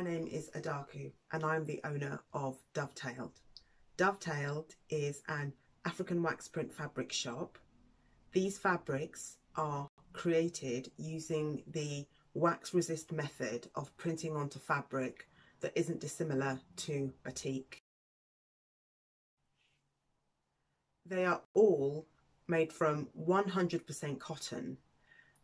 My name is Adaku and I'm the owner of Dovetailed. Dovetailed is an African wax print fabric shop. These fabrics are created using the wax resist method of printing onto fabric that isn't dissimilar to batik. They are all made from 100% cotton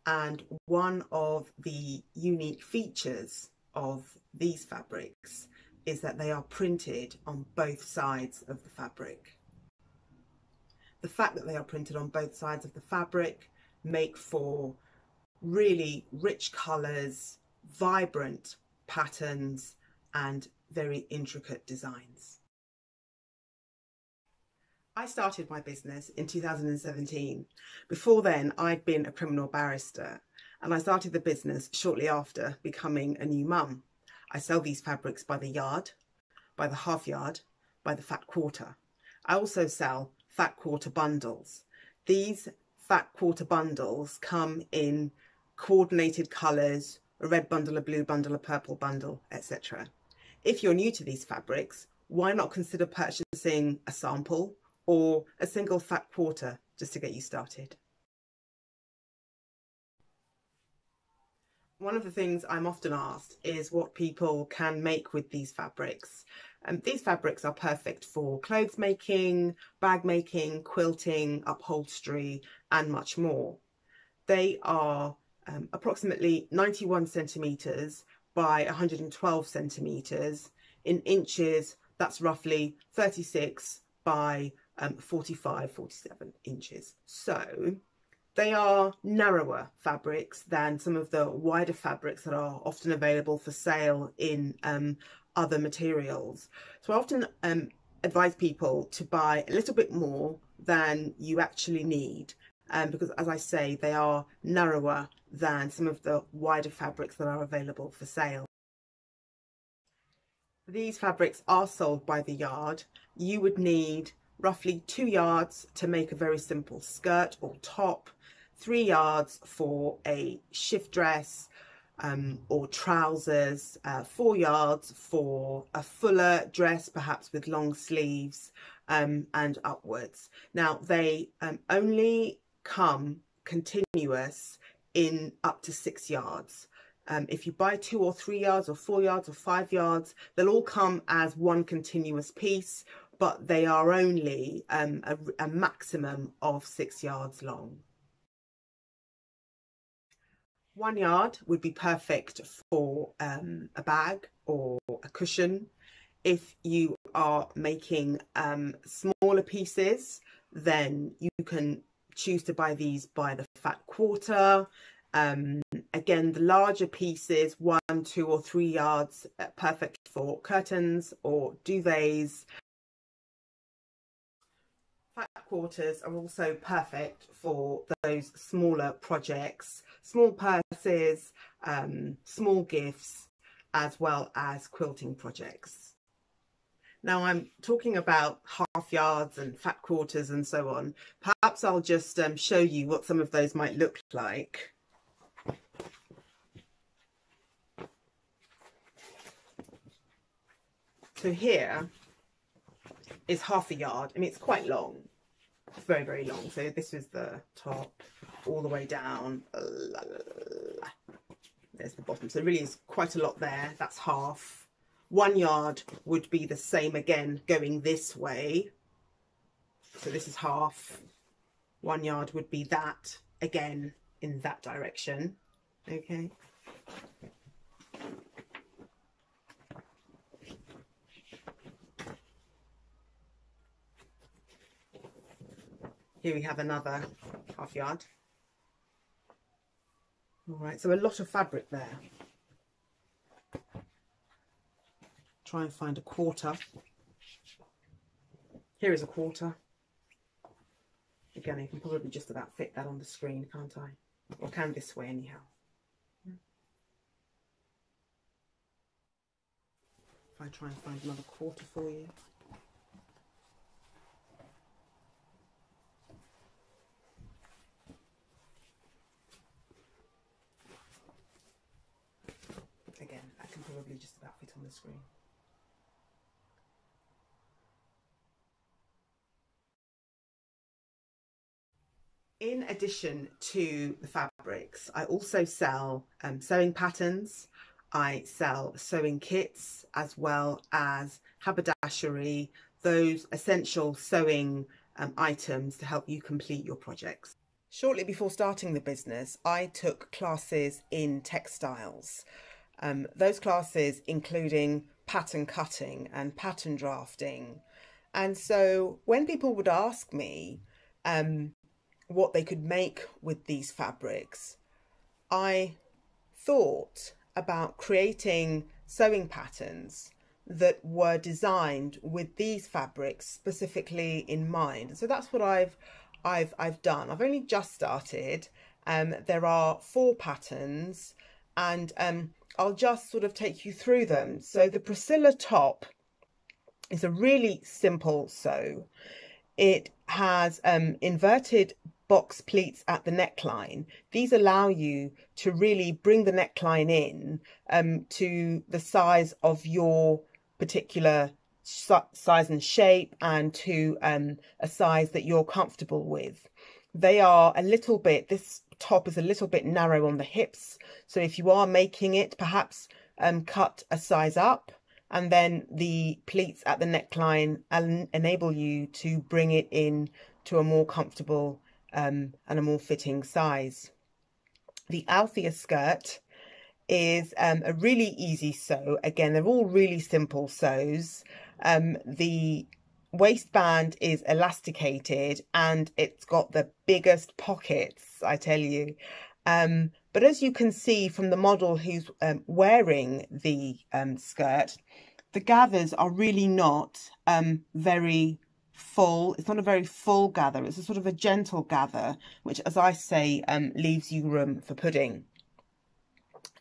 and one of the unique features of these fabrics is that they are printed on both sides of the fabric. The fact that they are printed on both sides of the fabric make for really rich colours, vibrant patterns and very intricate designs. I started my business in 2017. Before then, I'd been a criminal barrister and I started the business shortly after becoming a new mum. I sell these fabrics by the yard, by the half yard, by the fat quarter. I also sell fat quarter bundles. These fat quarter bundles come in coordinated colours, a red bundle, a blue bundle, a purple bundle, etc. If you're new to these fabrics, why not consider purchasing a sample or a single fat quarter just to get you started. One of the things I'm often asked is what people can make with these fabrics. And um, these fabrics are perfect for clothes making, bag making, quilting, upholstery, and much more. They are um, approximately 91 centimetres by 112 centimetres. In inches, that's roughly 36 by um, 45, 47 inches. So they are narrower fabrics than some of the wider fabrics that are often available for sale in um, other materials. So I often um, advise people to buy a little bit more than you actually need um, because as I say they are narrower than some of the wider fabrics that are available for sale. These fabrics are sold by the yard. You would need roughly two yards to make a very simple skirt or top, three yards for a shift dress um, or trousers, uh, four yards for a fuller dress, perhaps with long sleeves um, and upwards. Now they um, only come continuous in up to six yards. Um, if you buy two or three yards or four yards or five yards, they'll all come as one continuous piece but they are only um, a, a maximum of six yards long. One yard would be perfect for um, a bag or a cushion. If you are making um, smaller pieces, then you can choose to buy these by the fat quarter. Um, again, the larger pieces, one, two or three yards, uh, perfect for curtains or duvets fat quarters are also perfect for those smaller projects, small purses, um, small gifts, as well as quilting projects. Now I'm talking about half yards and fat quarters and so on. Perhaps I'll just um, show you what some of those might look like. So here is half a yard. I mean, it's quite long. It's very, very long. So this is the top all the way down. There's the bottom. So really is quite a lot there. That's half. One yard would be the same again going this way. So this is half. One yard would be that again in that direction. Okay. Here we have another half yard. All right, so a lot of fabric there. Try and find a quarter. Here is a quarter. Again, I can probably just about fit that on the screen, can't I? Or can this way anyhow. If I try and find another quarter for you. Probably just about fit on the screen. In addition to the fabrics, I also sell um, sewing patterns. I sell sewing kits as well as haberdashery, those essential sewing um, items to help you complete your projects. Shortly before starting the business, I took classes in textiles. Um, those classes including pattern cutting and pattern drafting. And so when people would ask me um, what they could make with these fabrics, I thought about creating sewing patterns that were designed with these fabrics specifically in mind. So that's what I've I've I've done. I've only just started. Um, there are four patterns, and um, I'll just sort of take you through them. So the Priscilla top is a really simple sew. It has um, inverted box pleats at the neckline. These allow you to really bring the neckline in um, to the size of your particular size and shape and to um, a size that you're comfortable with. They are a little bit, this top is a little bit narrow on the hips. So if you are making it, perhaps um, cut a size up and then the pleats at the neckline enable you to bring it in to a more comfortable um, and a more fitting size. The Althea skirt is um, a really easy sew. Again, they're all really simple sews. Um, the waistband is elasticated and it's got the biggest pockets, I tell you. Um, but as you can see from the model who's um, wearing the um, skirt, the gathers are really not um, very full. It's not a very full gather. It's a sort of a gentle gather, which, as I say, um, leaves you room for pudding.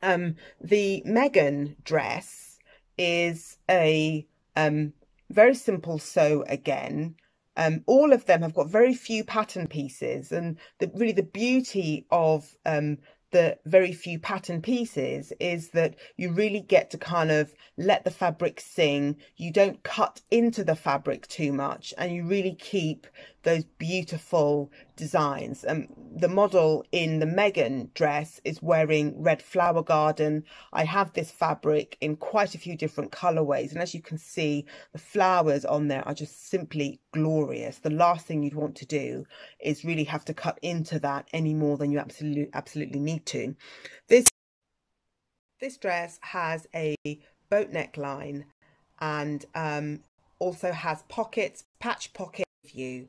Um, the Megan dress is a um, very simple sew again. Um, all of them have got very few pattern pieces, and the, really the beauty of um, the very few pattern pieces is that you really get to kind of let the fabric sing. You don't cut into the fabric too much and you really keep those beautiful designs. Um, the model in the Megan dress is wearing Red Flower Garden. I have this fabric in quite a few different colorways. And as you can see, the flowers on there are just simply glorious. The last thing you'd want to do is really have to cut into that any more than you absolutely, absolutely need to. This, this dress has a boat neckline and um, also has pockets, patch pocket view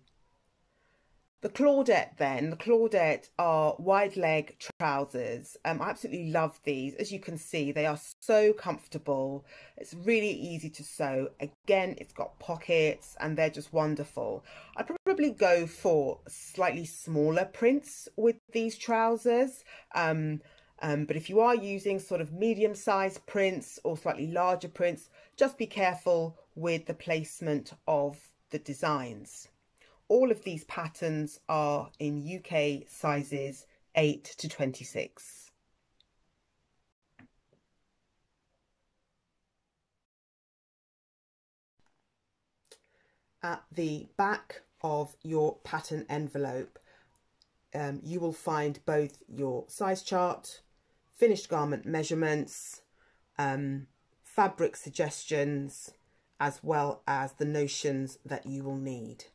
the Claudette then, the Claudette are wide leg trousers. Um, I absolutely love these. As you can see, they are so comfortable. It's really easy to sew. Again, it's got pockets and they're just wonderful. I'd probably go for slightly smaller prints with these trousers. Um, um, but if you are using sort of medium sized prints or slightly larger prints, just be careful with the placement of the designs all of these patterns are in UK sizes 8 to 26. At the back of your pattern envelope, um, you will find both your size chart, finished garment measurements, um, fabric suggestions, as well as the notions that you will need.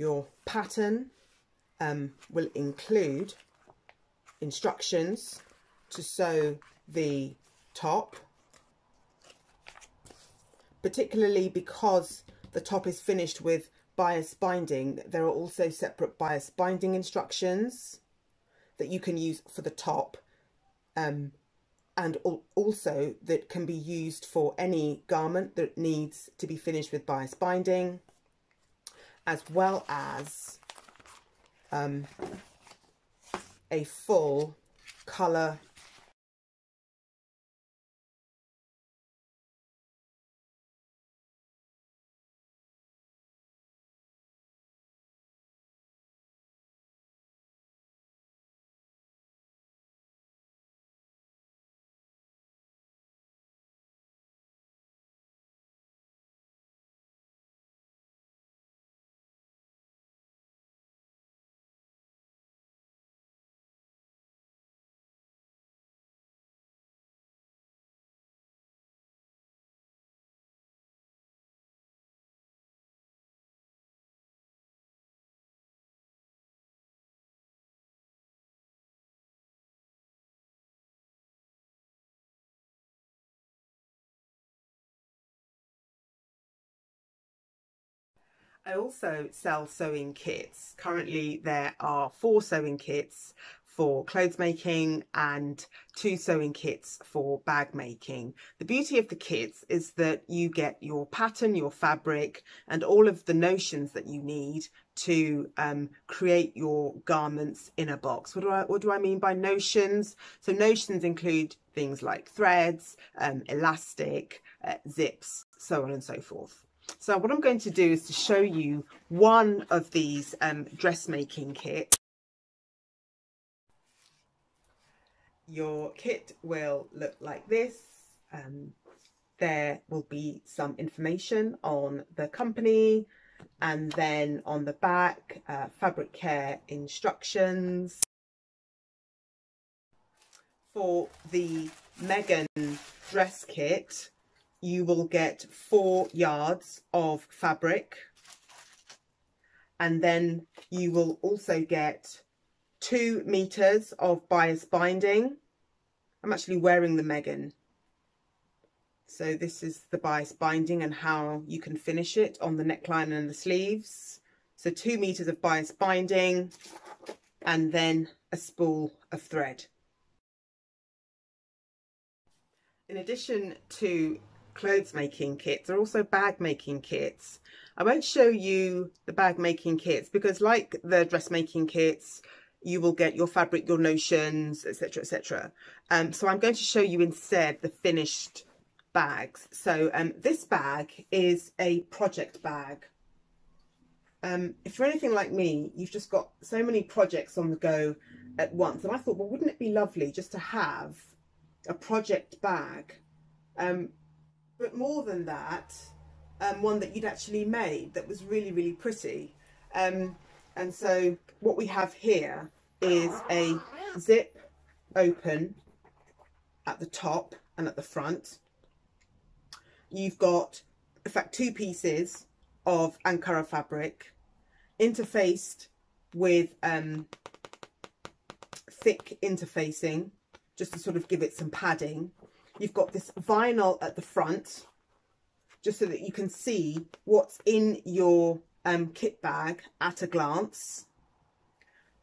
Your pattern um, will include instructions to sew the top, particularly because the top is finished with bias binding. There are also separate bias binding instructions that you can use for the top um, and also that can be used for any garment that needs to be finished with bias binding as well as um, a full colour I also sell sewing kits. Currently, there are four sewing kits for clothes making and two sewing kits for bag making. The beauty of the kits is that you get your pattern, your fabric, and all of the notions that you need to um, create your garments in a box. What do I what do I mean by notions? So notions include things like threads, um, elastic, uh, zips, so on and so forth. So what I'm going to do is to show you one of these um, dressmaking kits. Your kit will look like this. Um, there will be some information on the company and then on the back, uh, fabric care instructions. For the Megan dress kit, you will get four yards of fabric and then you will also get two meters of bias binding. I'm actually wearing the Megan. So this is the bias binding and how you can finish it on the neckline and the sleeves. So two meters of bias binding and then a spool of thread. In addition to clothes making kits, there are also bag making kits. I won't show you the bag making kits because like the dressmaking kits, you will get your fabric, your notions, etc, etc. Um, so I'm going to show you instead the finished bags. So um, this bag is a project bag. Um, if you're anything like me, you've just got so many projects on the go at once. And I thought, well, wouldn't it be lovely just to have a project bag? Um, but more than that, um, one that you'd actually made that was really, really pretty. Um, and so what we have here is a zip open at the top and at the front. You've got, in fact, two pieces of Ankara fabric interfaced with um, thick interfacing just to sort of give it some padding. You've got this vinyl at the front just so that you can see what's in your um, kit bag at a glance.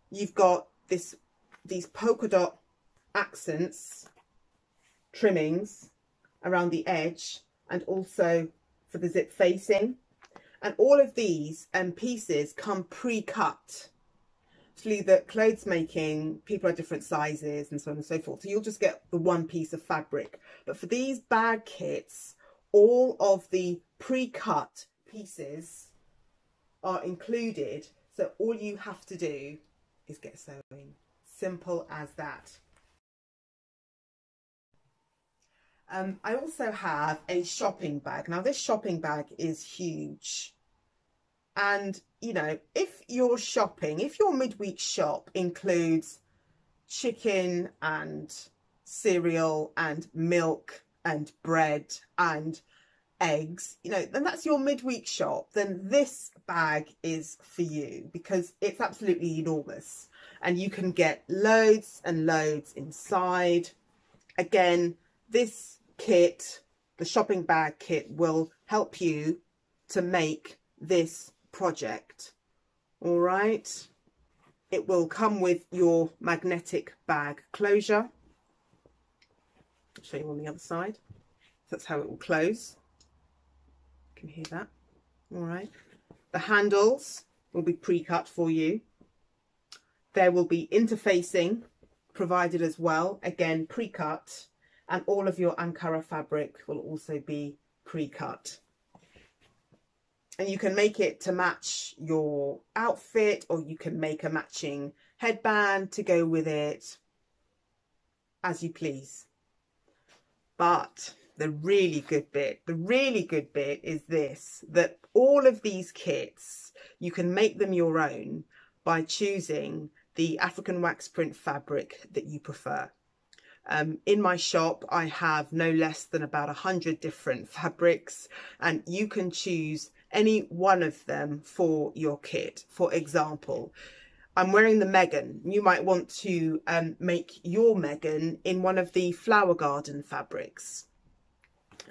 You've got this these polka dot accents, trimmings around the edge and also for the zip facing. And all of these um, pieces come pre-cut. Actually, the clothes making, people are different sizes and so on and so forth. So you'll just get the one piece of fabric. But for these bag kits, all of the pre-cut pieces are included. So all you have to do is get sewing. Simple as that. Um, I also have a shopping bag. Now this shopping bag is huge. And, you know, if your shopping, if your midweek shop includes chicken and cereal and milk and bread and eggs, you know, then that's your midweek shop, then this bag is for you because it's absolutely enormous and you can get loads and loads inside. Again, this kit, the shopping bag kit, will help you to make this project. All right. It will come with your magnetic bag closure. I'll show you on the other side. That's how it will close. You can hear that. All right. The handles will be pre-cut for you. There will be interfacing provided as well, again pre-cut, and all of your Ankara fabric will also be pre-cut. And you can make it to match your outfit or you can make a matching headband to go with it as you please. But the really good bit, the really good bit is this, that all of these kits, you can make them your own by choosing the African wax print fabric that you prefer. Um, in my shop, I have no less than about a hundred different fabrics and you can choose any one of them for your kit. For example, I'm wearing the Megan. You might want to um, make your Megan in one of the flower garden fabrics.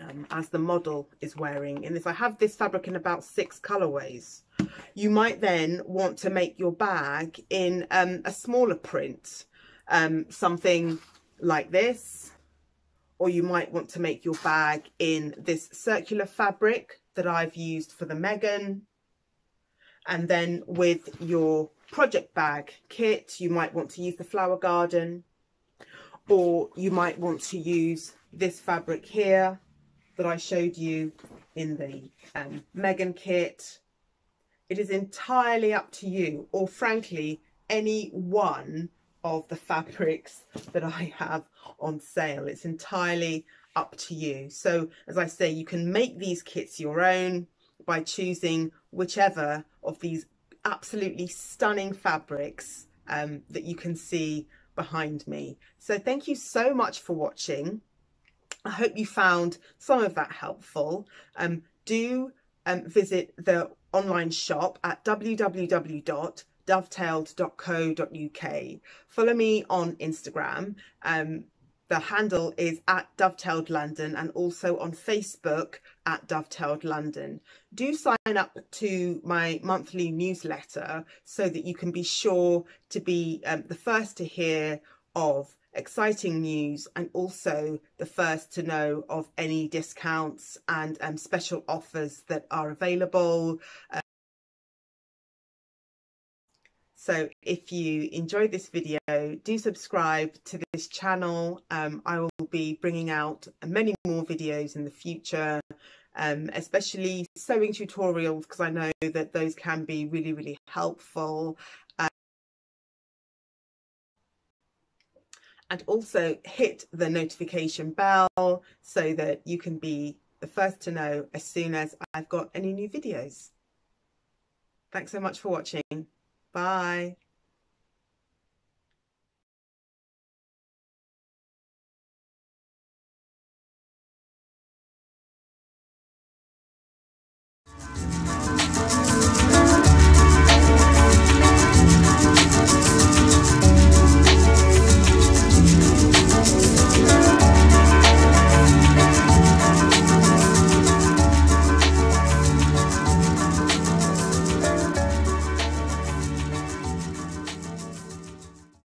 um, as the model is wearing. And if I have this fabric in about six colorways, you might then want to make your bag in um, a smaller print, um, something like this, or you might want to make your bag in this circular fabric that I've used for the Megan. And then with your project bag kit, you might want to use the flower garden, or you might want to use this fabric here that I showed you in the um, Megan kit. It is entirely up to you, or frankly, any one of the fabrics that I have on sale. It's entirely up to you. So as I say, you can make these kits your own by choosing whichever of these absolutely stunning fabrics um, that you can see behind me. So thank you so much for watching. I hope you found some of that helpful. Um, do um, visit the online shop at www.dovetailed.co.uk. Follow me on Instagram. Um, the handle is at Dovetailed London and also on Facebook at Dovetailed London. Do sign up to my monthly newsletter so that you can be sure to be um, the first to hear of exciting news and also the first to know of any discounts and um, special offers that are available. So if you enjoyed this video, do subscribe to this channel. Um, I will be bringing out many more videos in the future, um, especially sewing tutorials, because I know that those can be really, really helpful. and also hit the notification bell so that you can be the first to know as soon as I've got any new videos. Thanks so much for watching. Bye.